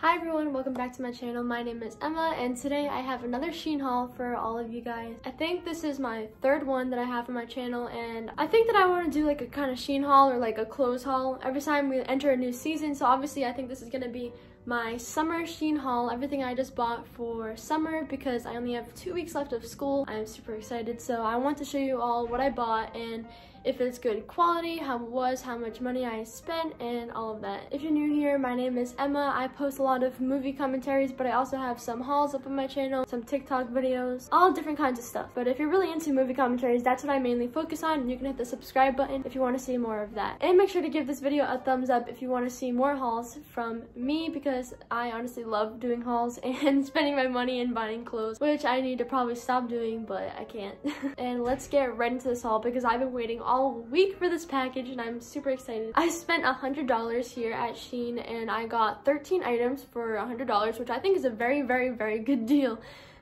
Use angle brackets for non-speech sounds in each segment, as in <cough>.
Hi everyone, welcome back to my channel. My name is Emma and today I have another Shein haul for all of you guys. I think this is my third one that I have on my channel and I think that I want to do like a kind of Shein haul or like a clothes haul every time we enter a new season. So obviously I think this is going to be my summer Shein haul, everything I just bought for summer because I only have two weeks left of school. I'm super excited. So I want to show you all what I bought and if it's good quality, how it was, how much money I spent, and all of that. If you're new here, my name is Emma. I post a lot of movie commentaries, but I also have some hauls up on my channel, some TikTok videos, all different kinds of stuff. But if you're really into movie commentaries, that's what I mainly focus on, you can hit the subscribe button if you want to see more of that. And make sure to give this video a thumbs up if you want to see more hauls from me, because I honestly love doing hauls <laughs> and spending my money and buying clothes, which I need to probably stop doing, but I can't. <laughs> and let's get right into this haul, because I've been waiting all week for this package and I'm super excited. I spent a $100 here at Shein and I got 13 items for a $100, which I think is a very, very, very good deal.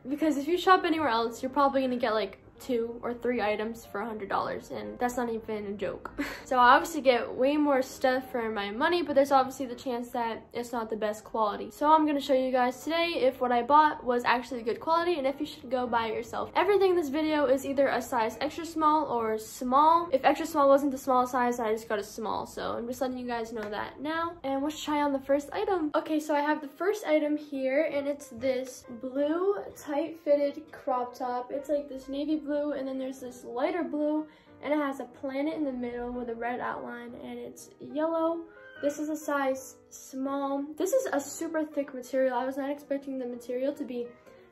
Because if you shop anywhere else, you're probably gonna get like two or three items for a hundred dollars and that's not even a joke. <laughs> So i obviously get way more stuff for my money but there's obviously the chance that it's not the best quality. So i'm going to show you guys today if what i bought was actually good quality and if you should go buy it yourself. Everything in this video is either a size extra small or small. If extra small wasn't the small size i just got a small. So i'm just letting you guys know that now. And let's try on the first item. Okay so i have the first item here and it's this blue tight fitted crop top. It's like this navy blue and then there's this lighter blue and it has a planet in the middle with a red outline and it's yellow. This is a size small. This is a super thick material. I was not expecting the material to be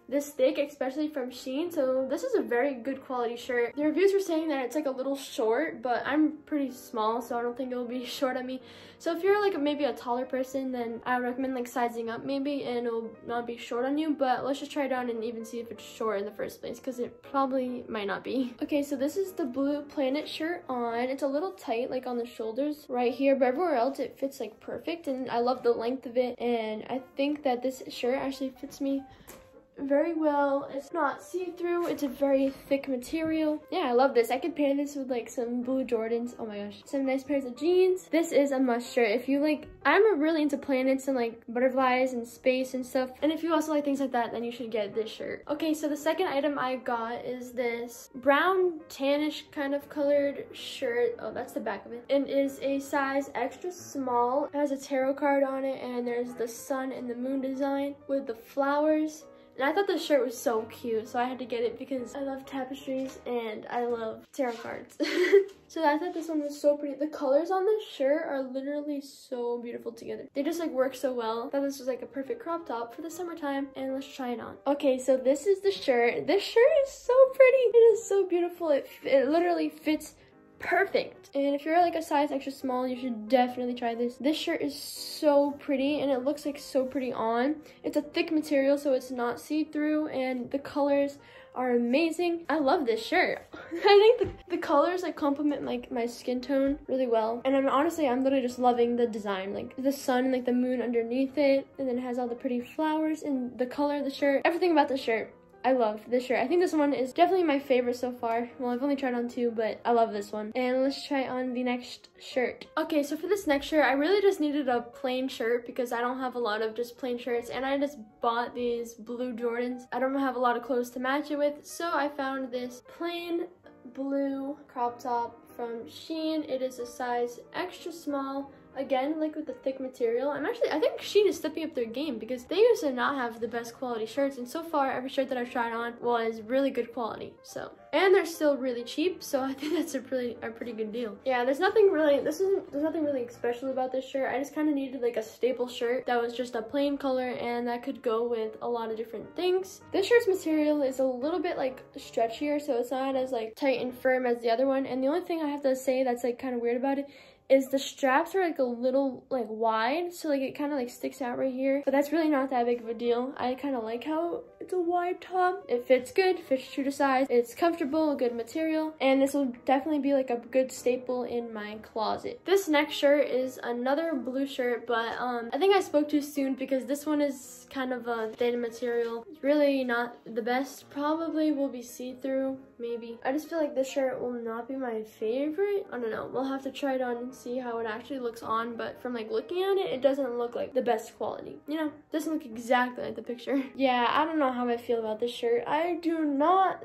this thick, especially from Shein. So this is a very good quality shirt. The reviews were saying that it's like a little short, but I'm pretty small, so I don't think it will be <laughs> short on me. So if you're like maybe a taller person, then I would recommend like sizing up maybe and it'll not be short on you. But let's just try it on and even see if it's short in the first place because it probably might not be. <laughs> Okay, so this is the blue planet shirt on. It's a little tight like on the shoulders right here, but everywhere else it fits like perfect and I love the length of it. And I think that this shirt actually fits me very well. It's not see-through. It's a very thick material. Yeah, I love this. I could pair this with like some blue Jordans. Oh my gosh. Some nice pairs of jeans. This is a must shirt. If you like, I'm really into planets and like butterflies and space and stuff. And if you also like things like that, then you should get this shirt. Okay, so the second item I got is this brown tannish kind of colored shirt. Oh, that's the back of it. And is a size extra small. It has a tarot card on it and there's the sun and the moon design with the flowers. And I thought the shirt was so cute, so I had to get it because I love tapestries and I love tarot cards. <laughs> so I thought this one was so pretty. The colors on this shirt are literally so beautiful together. They just like work so well. I thought this was like a perfect crop top for the summertime and let's try it on. Okay, so this is the shirt. This shirt is so pretty. It is so beautiful. It, it literally fits perfect. And if you're like a size extra small, you should definitely try this. This shirt is so pretty and it looks like so pretty on. It's a thick material so it's not see-through and the colors are amazing. I love this shirt. <laughs> I think the, the colors like complement like my skin tone really well. And I'm honestly, I'm literally just loving the design. Like the sun and like the moon underneath it. And then it has all the pretty flowers and the color of the shirt. Everything about the shirt I love this shirt. I think this one is definitely my favorite so far. Well, I've only tried on two, but I love this one. And let's try on the next shirt. Okay, so for this next shirt, I really just needed a plain shirt because I don't have a lot of just plain shirts. And I just bought these blue Jordans. I don't have a lot of clothes to match it with. So I found this plain blue crop top from Shein. It is a size extra small again like with the thick material. I'm actually i think shein is stepping up their game because they used to not have the best quality shirts and so far every shirt that i've tried on was really good quality so. And they're still really cheap so i think <laughs> that's a pretty a pretty good deal. Yeah there's nothing really this isn't there's nothing really special about this shirt. I just kind of needed like a staple shirt that was just a plain color and that could go with a lot of different things. This shirt's material is a little bit like stretchier so it's not as like tight and firm as the other one and the only thing i have to say that's like kind of weird about it is the straps are like a little like wide so like it kind of like sticks out right here. But that's really not that big of a deal. I kind of like how it's a wide top. It fits good fits true to size. It's comfortable good material and this will definitely be like a good staple in my closet. This next shirt is another blue shirt but um i think i spoke too soon because this one is kind of a thin material. It's really not the best. Probably will be see-through maybe. I just feel like this shirt will not be my favorite. I don't know. We'll have to try it on see how it actually looks on, but from like looking at it, it doesn't look like the best quality. You know, doesn't look exactly like the picture. <laughs> Yeah, I don't know how I feel about this shirt. I do not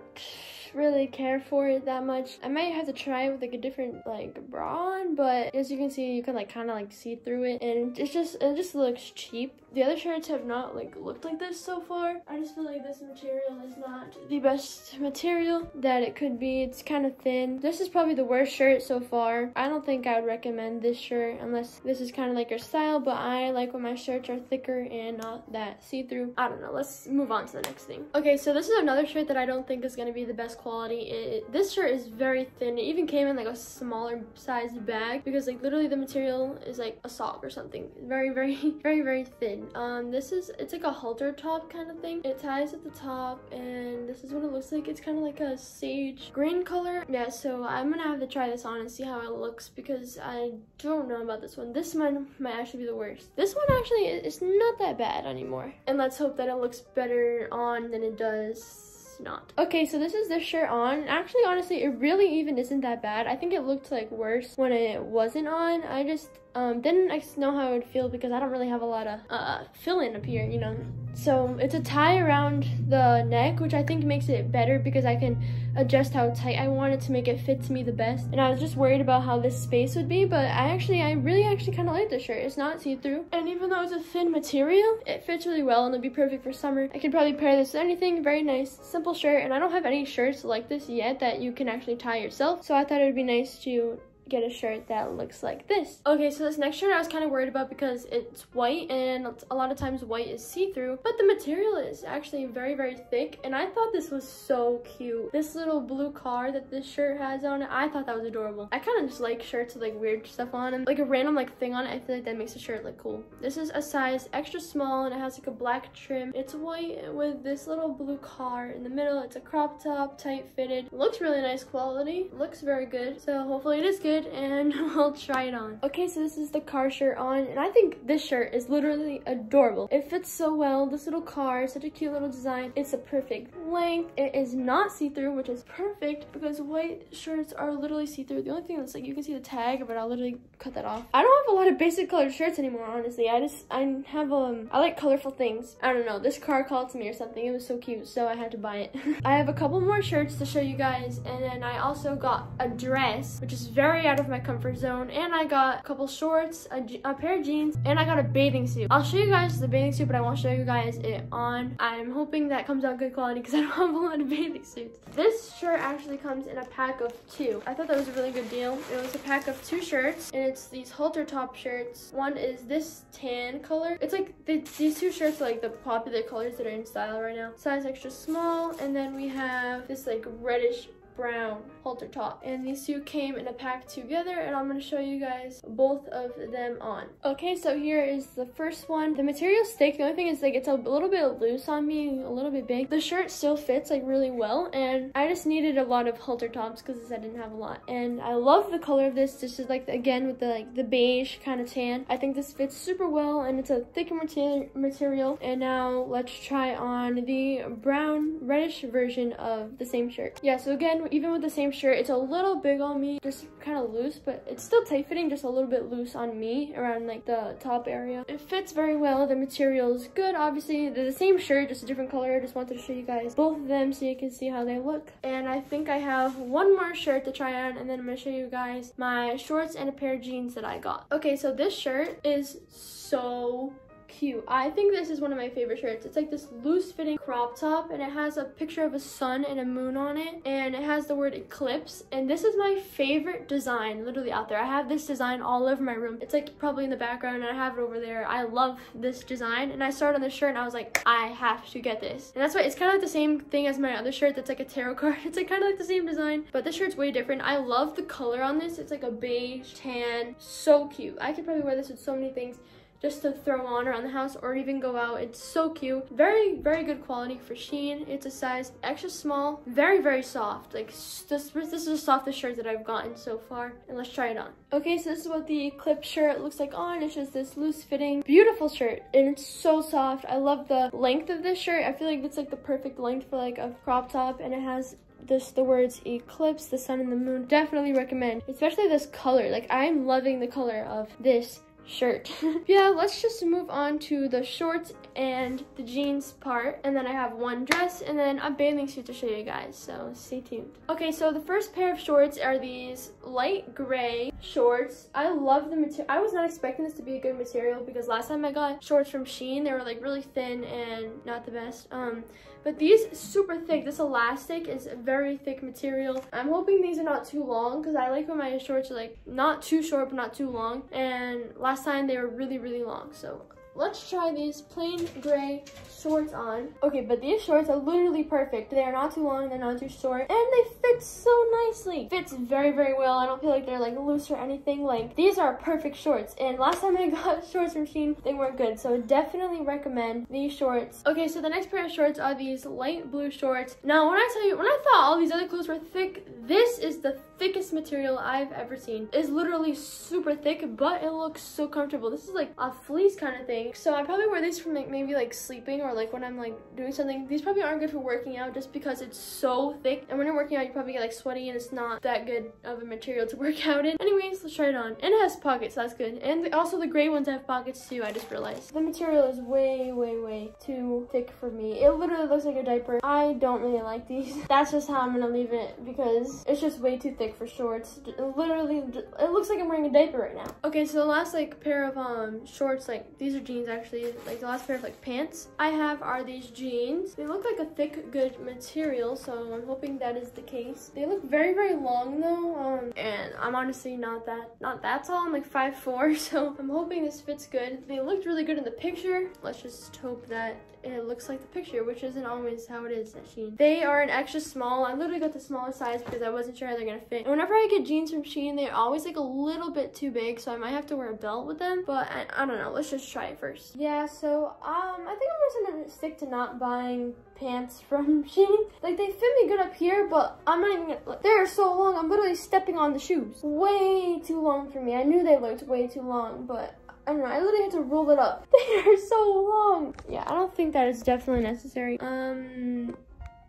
really care for it that much. I might have to try it with like a different like bra on, but as you can see, you can like kind of like see through it and it's just, it just looks cheap. The other shirts have not like looked like this so far. I just feel like this material is not the best material that it could be. It's kind of thin. This is probably the worst shirt so far. I don't think I would recommend this shirt unless this is kind of like your style, but I like when my shirts are thicker and not that see-through. I don't know. Let's move on to the next thing. Okay, so this is another shirt that I don't think is going to be the best quality. It, this shirt is very thin. It even came in like a smaller sized bag because like literally the material is like a sock or something. Very, very, <laughs> very, very thin. Um, this is, it's like a halter top kind of thing. It ties at the top and this is what it looks like. It's kind of like a sage green color. Yeah, so I'm gonna have to try this on and see how it looks because I don't know about this one. This one might actually be the worst. This one actually is not that bad anymore. And let's hope that it looks better on than it does not. Okay, so this is this shirt on. Actually, honestly, it really even isn't that bad. I think it looked like worse when it wasn't on. I just um, didn't know how I would feel because I don't really have a lot of uh, fill-in up here, you know. So it's a tie around the neck, which I think makes it better because I can adjust how tight I want it to make it fit to me the best. And I was just worried about how this space would be, but I actually, I really actually kind of like this shirt. It's not see-through. And even though it's a thin material, it fits really well and it'll be perfect for summer. I could probably pair this with anything. Very nice, simple shirt. And I don't have any shirts like this yet that you can actually tie yourself. So I thought it would be nice to get a shirt that looks like this. Okay, so this next shirt I was kind of worried about because it's white and a lot of times white is see-through, but the material is actually very, very thick and I thought this was so cute. This little blue car that this shirt has on it, I thought that was adorable. I kind of just like shirts with like weird stuff on them. Like a random like thing on it, I feel like that makes the shirt look cool. This is a size extra small and it has like a black trim. It's white with this little blue car in the middle. It's a crop top, tight fitted. looks really nice quality. looks very good. So hopefully it is good and <laughs> we'll try it on. Okay, so this is the car shirt on and I think this shirt is literally adorable. It fits so well. This little car, such a cute little design. It's a perfect length. It is not see-through, which is perfect because white shirts are literally see-through. The only thing that's like you can see the tag, but I'll literally cut that off. I don't have a lot of basic colored shirts anymore, honestly. I just, I have, um, I like colorful things. I don't know, this car called to me or something. It was so cute, so I had to buy it. <laughs> I have a couple more shirts to show you guys, and then I also got a dress, which is very out of my comfort zone. And I got a couple shorts, a, a pair of jeans, and I got a bathing suit. I'll show you guys the bathing suit, but I won't show you guys it on. I'm hoping that comes out good quality because <laughs> I don't have a lot of bathing suits. This shirt actually comes in a pack of two. I thought that was a really good deal. It was a pack of two shirts, and it's these halter top shirts. One is this tan color. It's like the, these two shirts are like the popular colors that are in style right now. Size extra small, and then we have this like reddish brown halter top and these two came in a pack together and I'm going to show you guys both of them on. Okay so here is the first one. The material thick. The only thing is like it's a little bit loose on me, a little bit big. The shirt still fits like really well and I just needed a lot of halter tops because I didn't have a lot and I love the color of this. This is like again with the like the beige kind of tan. I think this fits super well and it's a thicker material and now let's try on the brown reddish version of the same shirt. Yeah so again even with the same shirt, it's a little big on me, just kind of loose, but it's still tight fitting, just a little bit loose on me around like the top area. It fits very well. The material is good. Obviously, they're the same shirt, just a different color. I just wanted to show you guys both of them so you can see how they look. And I think I have one more shirt to try on, and then I'm gonna show you guys my shorts and a pair of jeans that I got. Okay, so this shirt is so cute. I think this is one of my favorite shirts. It's like this loose fitting crop top and it has a picture of a sun and a moon on it and it has the word eclipse and this is my favorite design literally out there. I have this design all over my room. It's like probably in the background and I have it over there. I love this design and I started on this shirt and I was like, I have to get this. And that's why it's kind of like the same thing as my other shirt that's like a tarot <laughs> card. It's like kind of like the same design, but this shirt's way different. I love the color on this. It's like a beige tan, so cute. I could probably wear this with so many things just to throw on around the house or even go out. It's so cute. Very, very good quality for Shein. It's a size extra small, very, very soft. Like this, this is the softest shirt that I've gotten so far. And let's try it on. Okay, so this is what the clip shirt looks like on. It's just this loose fitting, beautiful shirt. And it's so soft. I love the length of this shirt. I feel like it's like the perfect length for like a crop top and it has this the words eclipse the sun and the moon definitely recommend especially this color like i'm loving the color of this shirt. <laughs> yeah, let's just move on to the shorts and the jeans part. And then I have one dress and then a bathing suit to show you guys, so stay tuned. Okay, so the first pair of shorts are these light gray shorts. I love the material. I was not expecting this to be a good material because last time I got shorts from Shein, they were like really thin and not the best. Um, but these super thick. This elastic is very thick material. I'm hoping these are not too long because I like when my shorts are like not too short but not too long. And last time they were really, really long. So let's try these plain gray shorts on. Okay, but these shorts are literally perfect. They are not too long, they're not too short, and they fit so nicely. Fits very, very well. I don't feel like they're like loose or anything. Like these are perfect shorts. And last time I <laughs> got shorts from Shein, they weren't good. So definitely recommend these shorts. Okay, so the next pair of shorts are these light blue shorts. Now, when I tell you, when I thought all these other clothes were thick, this is the thickest material I've ever seen. It's literally super thick, but it looks so comfortable. This is like a fleece kind of thing. So I probably wear these for like maybe like sleeping or like when I'm like doing something. These probably aren't good for working out just because it's so thick. And when you're working out, you probably get like sweaty and it's not that good of a material to <laughs> work out in. Anyways, let's try it on. And it has pockets, so that's good. And the, also the gray ones have pockets too, I just realized. The material is way, way, way too thick for me. It literally looks like a diaper. I don't really like these. <laughs> That's just how I'm gonna leave it because it's just way too thick for shorts. Literally, it looks like I'm wearing a diaper right now. Okay, so the last like pair of um shorts, like these are jeans actually, like the last pair of like pants I have are these jeans. They look like a thick, good material, so I'm hoping that is the case. They look very, very long though, um, and I'm honestly not that, not that tall. I'm like 5'4", <laughs> so I'm hoping this fits good. They looked really good in the picture. Let's just hope that it looks like the picture, which isn't always how it is at Shein. They are an extra small. I literally got the smaller size because I wasn't sure how they're gonna fit. And whenever I get jeans from Shein, they're always like a little bit too big, so I might have to wear a belt with them. But I, I don't know. Let's just try it first. Yeah, so um, I think I'm just gonna stick to not buying pants <laughs> from Shein. Like they fit me good up here, but I'm not even gonna, like, they're so long. I'm literally stepping on the shoes. Way too long for me. I knew they looked way too long, but I don't know, I literally had to roll it up. <laughs> They are so long. Yeah, I don't think that is definitely necessary. Um,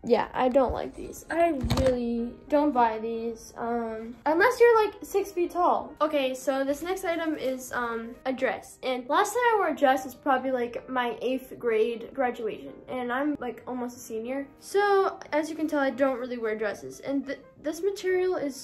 yeah, I don't like these. I really don't buy these. Um, unless you're like six feet tall. Okay, so this next item is um a dress. And last time I wore a dress is probably like my eighth grade graduation. And I'm like almost a senior. So as you can tell, I don't really wear dresses. And th this material is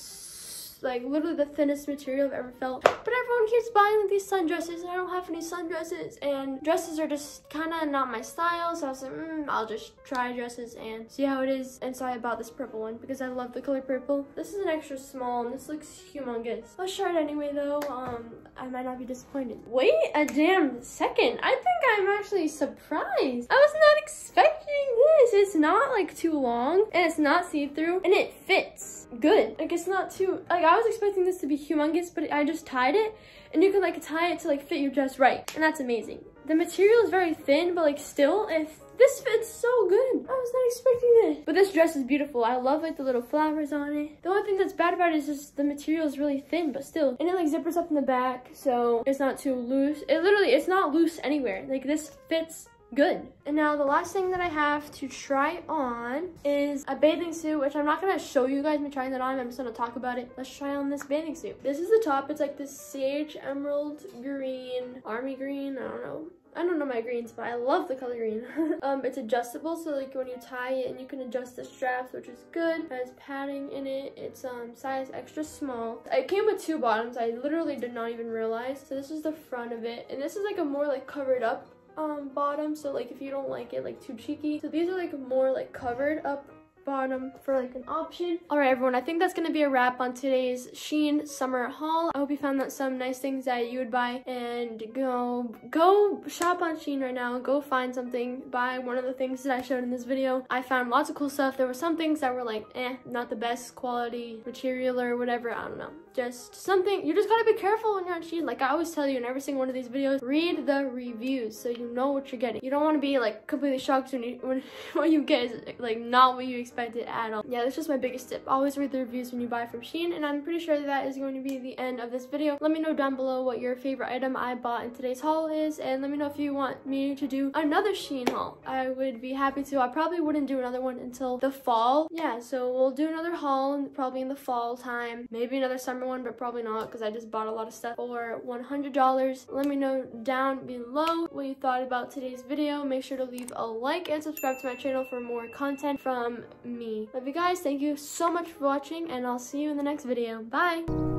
like literally the thinnest material I've ever felt. But everyone keeps buying these sundresses and I don't have any sundresses and dresses are just kind of not my style. So I was like, mm, I'll just try dresses and see how it is. And so I bought this purple one because I love the color purple. This is an extra small and this looks humongous. Let's try it anyway though. Um, I might not be disappointed. Wait a damn second. I think I'm actually surprised. I was not expecting this. It's not like too long and it's not see-through and it fits good. Like it's not too, like I was expecting this to be humongous, but I just tied it and you can like tie it to like fit your dress right. And that's amazing. The material is very thin, but like still, if this fits so good. I was not expecting this. But this dress is beautiful. I love like the little flowers on it. The only thing that's bad about it is just the material is really thin, but still. And it like zippers up in the back, so it's not too loose. It literally, it's not loose anywhere. Like this fits good. And now the last thing that I have to try on is a bathing suit, which I'm not gonna show you guys me trying that on, I'm just gonna talk about it. Let's try on this bathing suit. This is the top, it's like this sage emerald green, army green, I don't know. I don't know my greens, but I love the color green. <laughs> um, it's adjustable, so like when you tie it and you can adjust the straps, which is good. It has padding in it. It's um size extra small. It came with two bottoms. I literally did not even realize. So this is the front of it. And this is like a more like covered up um bottom so like if you don't like it like too cheeky. So these are like more like covered up bottom for like an option. All right, everyone, I think that's gonna be a wrap on today's Shein summer haul. I hope you found that some nice things that you would buy and go go shop on Shein right now. Go find something, buy one of the things that I showed in this video. I found lots of cool stuff. There were some things that were like, eh, not the best quality material or whatever. I don't know. Just something, you just gotta be careful when you're on Shein. Like I always tell you in every single one of these videos, read the reviews so you know what you're getting. You don't want to be like completely shocked when you when <laughs> what you get is like not what you expected at all. Yeah, that's just my biggest tip. Always read the reviews when you buy from Shein, and I'm pretty sure that, is going to be the end of this video. Let me know down below what your favorite item I bought in today's haul is, and let me know if you want me to do another Shein haul. I would be happy to. I probably wouldn't do another one until the fall. Yeah, so we'll do another haul probably in the fall time. Maybe another summer one, but probably not because I just bought a lot of stuff for $100. Let me know down below what you thought about today's video. Make sure to leave a like and subscribe to my channel for more content from me. Love you guys. Thank you so much for watching and I'll see you in the next video. Bye!